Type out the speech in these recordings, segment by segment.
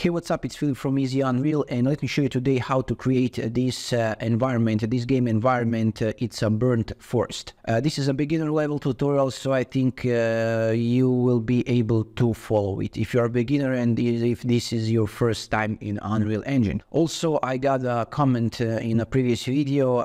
Hey, what's up? It's Filip from Easy Unreal, and let me show you today how to create uh, this uh, environment, this game environment. Uh, it's a burnt forest. Uh, this is a beginner level tutorial, so I think uh, you will be able to follow it if you're a beginner and if this is your first time in Unreal Engine. Also, I got a comment uh, in a previous video.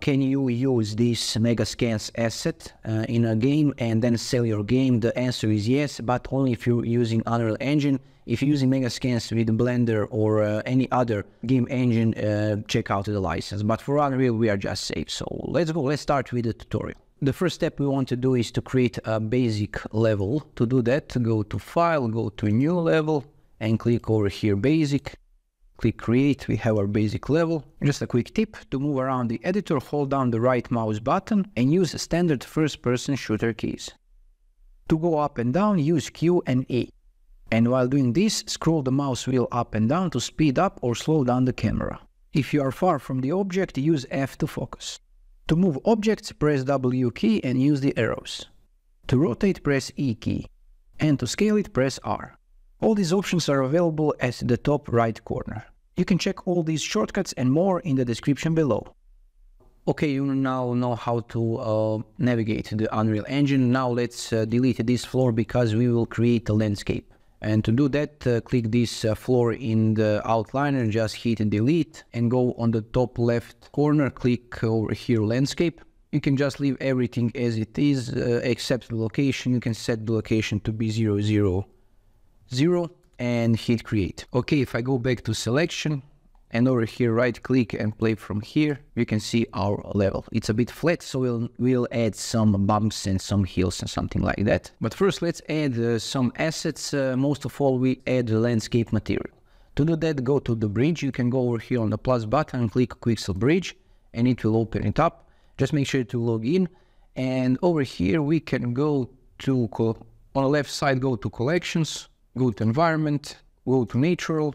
can you use this Megascans asset in a game and then sell your game? The answer is yes, but only if you're using Unreal Engine. If you're using Megascans with Blender or uh, any other game engine, uh, check out the license. But for Unreal, we are just safe. So let's go. Let's start with the tutorial. The first step we want to do is to create a basic level. To do that, go to File, go to New Level, and click over here, Basic. Click Create, we have our basic level. Just a quick tip, to move around the editor, hold down the right mouse button and use standard first-person shooter keys. To go up and down, use Q and A. And while doing this, scroll the mouse wheel up and down to speed up or slow down the camera. If you are far from the object, use F to focus. To move objects, press W key and use the arrows. To rotate, press E key. And to scale it, press R. All these options are available at the top right corner. You can check all these shortcuts and more in the description below. Okay, you now know how to uh, navigate the Unreal Engine. Now let's uh, delete this floor because we will create a landscape. And to do that, uh, click this uh, floor in the outliner, just hit and delete and go on the top left corner, click over here landscape. You can just leave everything as it is, uh, except the location. You can set the location to be 0, 0, 0 and hit create. Okay, if I go back to selection, and over here right click and play from here you can see our level. It's a bit flat so we'll we'll add some bumps and some hills and something like that. But first let's add uh, some assets. Uh, most of all we add the landscape material. To do that go to the bridge. You can go over here on the plus button and click quixel bridge and it will open it up. Just make sure to log in. And over here we can go to on the left side go to collections go to environment go to natural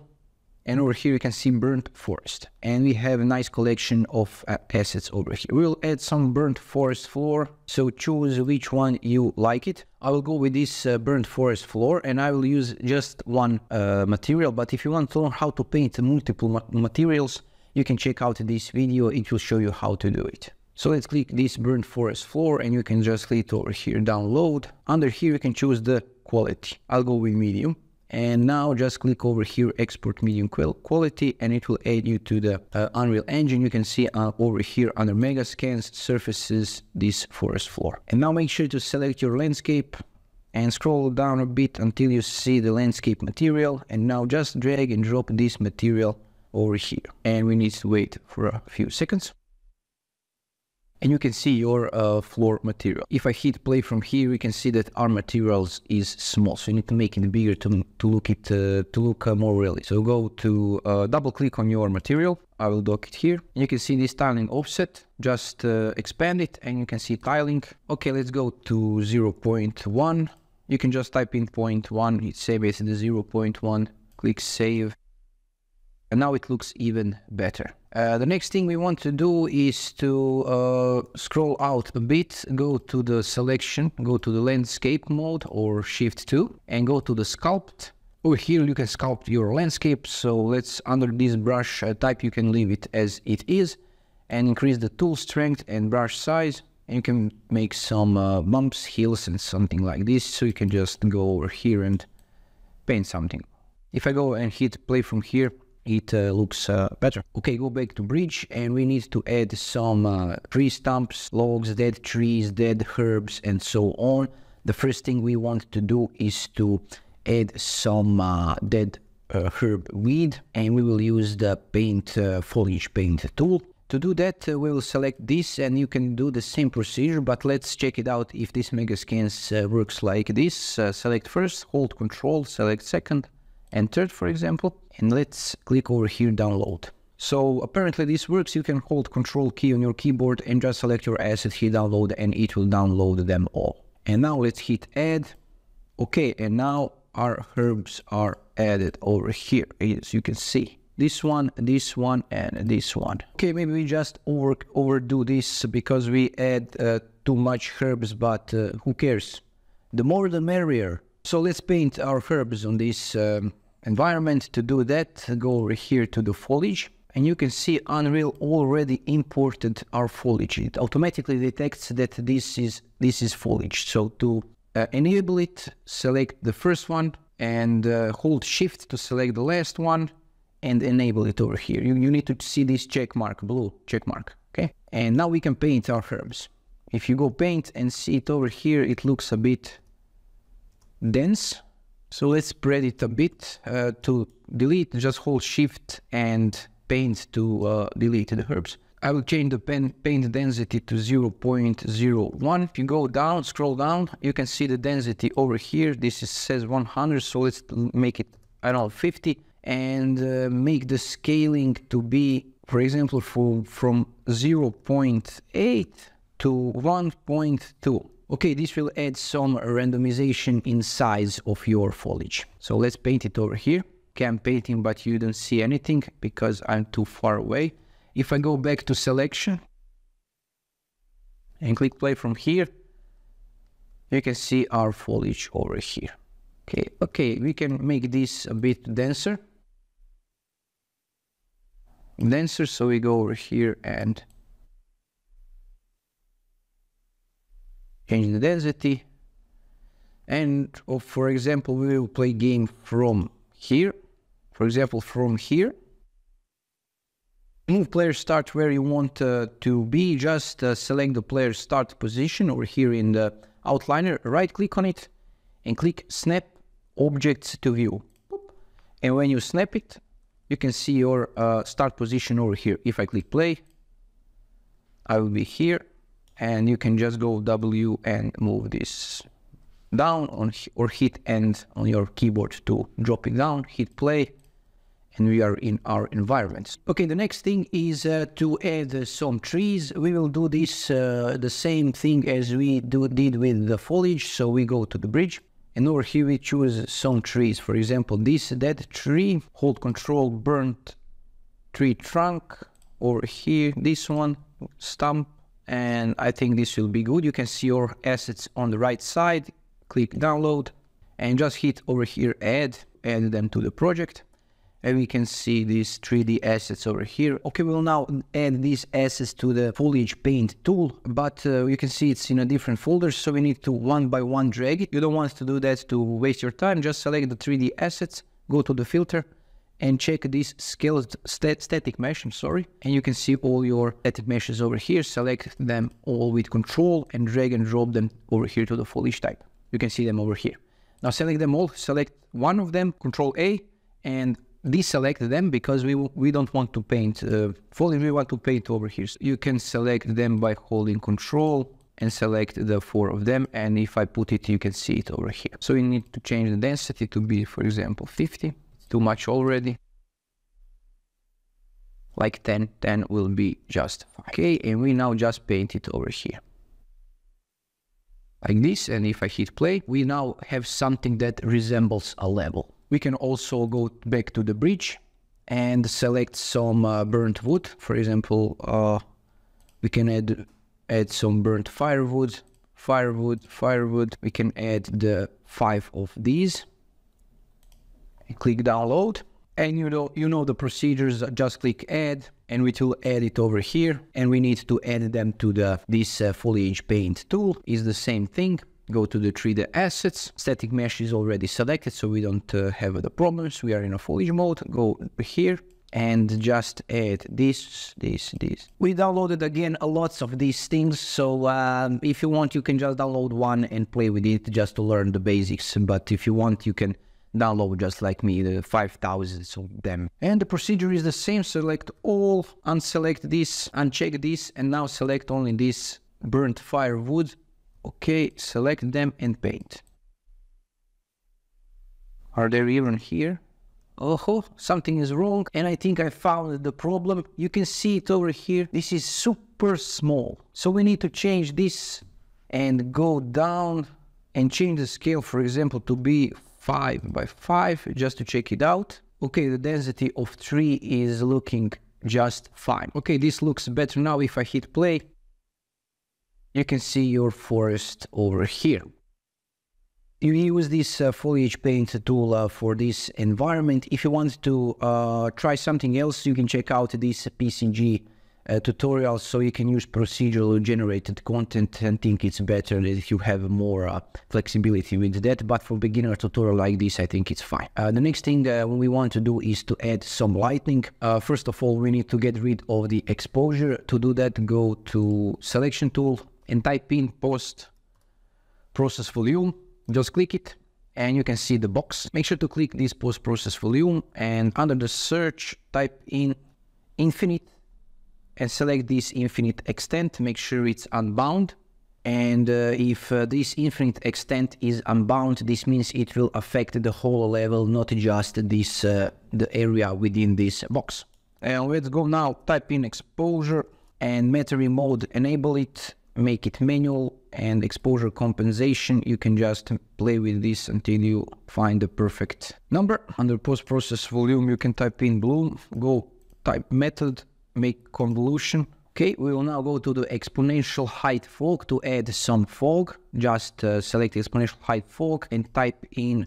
and over here you can see burnt forest. And we have a nice collection of uh, assets over here. We'll add some burnt forest floor. So choose which one you like it. I will go with this uh, burnt forest floor and i will use just one uh, material. But if you want to learn how to paint multiple ma materials you can check out this video. It will show you how to do it. So let's click this burnt forest floor and you can just click over here download. Under here you can choose the quality. I'll go with medium and now just click over here, export medium quality, and it will add you to the uh, Unreal Engine. You can see uh, over here under Megascans surfaces this forest floor. And now make sure to select your landscape and scroll down a bit until you see the landscape material. And now just drag and drop this material over here. And we need to wait for a few seconds and you can see your uh, floor material. If I hit play from here, we can see that our materials is small, so you need to make it bigger to, to look it uh, to look uh, more really. So go to uh, double click on your material. I will dock it here. You can see this tiling offset. Just uh, expand it, and you can see tiling. Okay, let's go to 0.1. You can just type in 0.1. It's save as the 0.1. Click save and now it looks even better. Uh, the next thing we want to do is to uh, scroll out a bit, go to the selection, go to the landscape mode or shift 2 and go to the sculpt. Over here you can sculpt your landscape, so let's under this brush uh, type you can leave it as it is and increase the tool strength and brush size and you can make some uh, bumps, hills and something like this so you can just go over here and paint something. If I go and hit play from here it uh, looks uh, better. Okay, go back to bridge and we need to add some uh, tree stumps, logs, dead trees, dead herbs and so on. The first thing we want to do is to add some uh, dead uh, herb weed and we will use the paint uh, foliage paint tool. To do that, we will select this and you can do the same procedure, but let's check it out if this Megascans works like this. select first, hold control, select second, third, for example, and let's click over here, download. So apparently this works, you can hold control key on your keyboard and just select your asset, hit download and it will download them all. And now let's hit add. Okay, and now our herbs are added over here, as you can see. This one, this one, and this one. Okay, maybe we just over overdo this because we add uh, too much herbs, but uh, who cares? The more the merrier. So let's paint our herbs on this um, environment. To do that, go over here to the foliage and you can see Unreal already imported our foliage. It automatically detects that this is this is foliage. So to uh, enable it, select the first one and uh, hold shift to select the last one and enable it over here. You, you need to see this check mark, blue check mark, okay? And now we can paint our herbs. If you go paint and see it over here, it looks a bit dense. So let's spread it a bit. Uh, to delete, just hold shift and paint to uh, delete the herbs. I will change the pen, paint density to 0.01. If you go down, scroll down, you can see the density over here. This is, says 100, so let's make it, I don't know, 50 and uh, make the scaling to be, for example, for, from 0.8 to 1.2. Okay, this will add some randomization in size of your foliage. So let's paint it over here. Okay, I'm painting, but you don't see anything because I'm too far away. If I go back to selection and click play from here, you can see our foliage over here. Okay, okay, we can make this a bit denser. Denser, so we go over here and change the density. And oh, for example, we will play game from here. For example, from here move player start where you want uh, to be, just uh, select the player start position over here in the outliner, right click on it and click snap objects to view. And when you snap it, you can see your uh, start position over here. If I click play, I will be here and you can just go W and move this down on or hit end on your keyboard to drop it down, hit play and we are in our environments. Okay, the next thing is uh, to add some trees. We will do this uh, the same thing as we do, did with the foliage. So we go to the bridge and over here we choose some trees. For example, this dead tree, hold control burnt tree trunk or here, this one, stump. And I think this will be good. You can see your assets on the right side, click download and just hit over here, add, add them to the project and we can see these 3D assets over here. Okay, we'll now add these assets to the foliage paint tool, but uh, you can see it's in a different folder, so we need to one by one drag it. You don't want to do that to waste your time, just select the 3D assets, go to the filter, and check this scale stat static mesh, I'm sorry, and you can see all your static meshes over here, select them all with control and drag and drop them over here to the foliage type. You can see them over here. Now select them all, select one of them, control A, and deselect them because we we don't want to paint uh, fully we want to paint over here. So you can select them by holding control and select the four of them. And if I put it you can see it over here. So we need to change the density to be for example 50 it's too much already like 10 10 will be just okay and we now just paint it over here like this and if I hit play we now have something that resembles a level we can also go back to the bridge and select some uh, burnt wood. For example, uh, we can add add some burnt firewood, firewood, firewood. We can add the five of these. Click download, and you know you know the procedures. Just click add, and we will add it over here. And we need to add them to the this uh, foliage paint tool. Is the same thing go to the 3D assets. Static mesh is already selected, so we don't uh, have the problems. We are in a foliage mode. Go here and just add this, this, this. We downloaded again a lots of these things, so um, if you want, you can just download one and play with it just to learn the basics. But if you want, you can download just like me, the 5,000 of them. And the procedure is the same. Select all, unselect this, uncheck this, and now select only this burnt firewood Okay, select them and paint. Are they even here? Oh, something is wrong and I think I found the problem. You can see it over here. This is super small. So we need to change this and go down and change the scale, for example, to be 5 by 5 just to check it out. Okay, the density of 3 is looking just fine. Okay, this looks better now if I hit play you can see your forest over here. You use this uh, foliage paint tool uh, for this environment. If you want to uh, try something else, you can check out this PCG uh, tutorial so you can use procedural generated content and think it's better that you have more uh, flexibility with that. But for beginner tutorial like this, I think it's fine. Uh, the next thing uh, we want to do is to add some lighting. Uh, first of all, we need to get rid of the exposure. To do that, go to selection tool and type in post process volume just click it and you can see the box. Make sure to click this post process volume and under the search type in infinite and select this infinite extent. Make sure it's unbound. And uh, if uh, this infinite extent is unbound, this means it will affect the whole level, not just this uh, the area within this box. And let's go now, type in exposure and metering mode, enable it make it manual and exposure compensation you can just play with this until you find the perfect number under post process volume you can type in bloom go type method make convolution okay we will now go to the exponential height fog to add some fog just uh, select exponential height fog and type in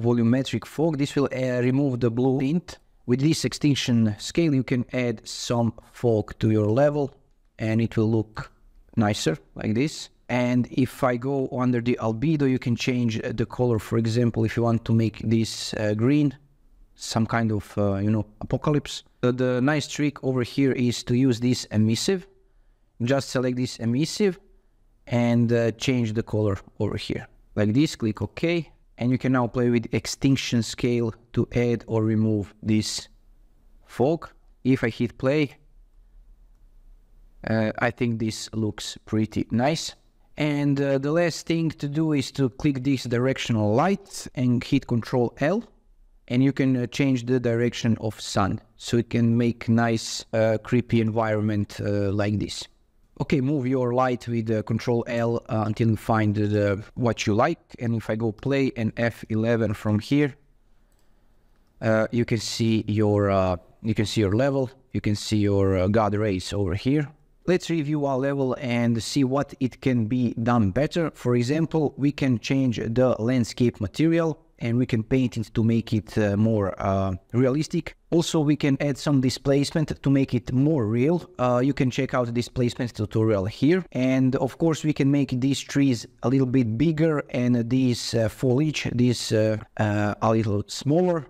volumetric fog this will uh, remove the blue tint with this extinction scale you can add some fog to your level and it will look nicer like this. And if I go under the albedo, you can change uh, the color. For example, if you want to make this uh, green, some kind of, uh, you know, apocalypse. Uh, the nice trick over here is to use this emissive. Just select this emissive and uh, change the color over here. Like this, click OK. And you can now play with extinction scale to add or remove this fog. If I hit play, uh, I think this looks pretty nice. And uh, the last thing to do is to click this directional light and hit Control L and you can uh, change the direction of sun. So it can make nice uh, creepy environment uh, like this. Okay, move your light with uh, Control L until you find what you like. And if I go play and F11 from here you can see your you can see your level. You can see your God rays over here. Let's review our level and see what it can be done better. For example, we can change the landscape material and we can paint it to make it uh, more uh, realistic. Also, we can add some displacement to make it more real. Uh, you can check out the displacement tutorial here. And of course, we can make these trees a little bit bigger and these uh, foliage, these uh, uh, a little smaller.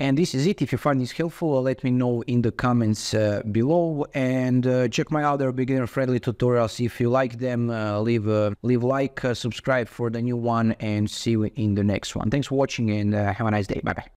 And this is it. If you find this helpful, let me know in the comments uh, below. And uh, check my other beginner-friendly tutorials. If you like them, uh, leave a leave like, uh, subscribe for the new one, and see you in the next one. Thanks for watching, and uh, have a nice day. Bye bye.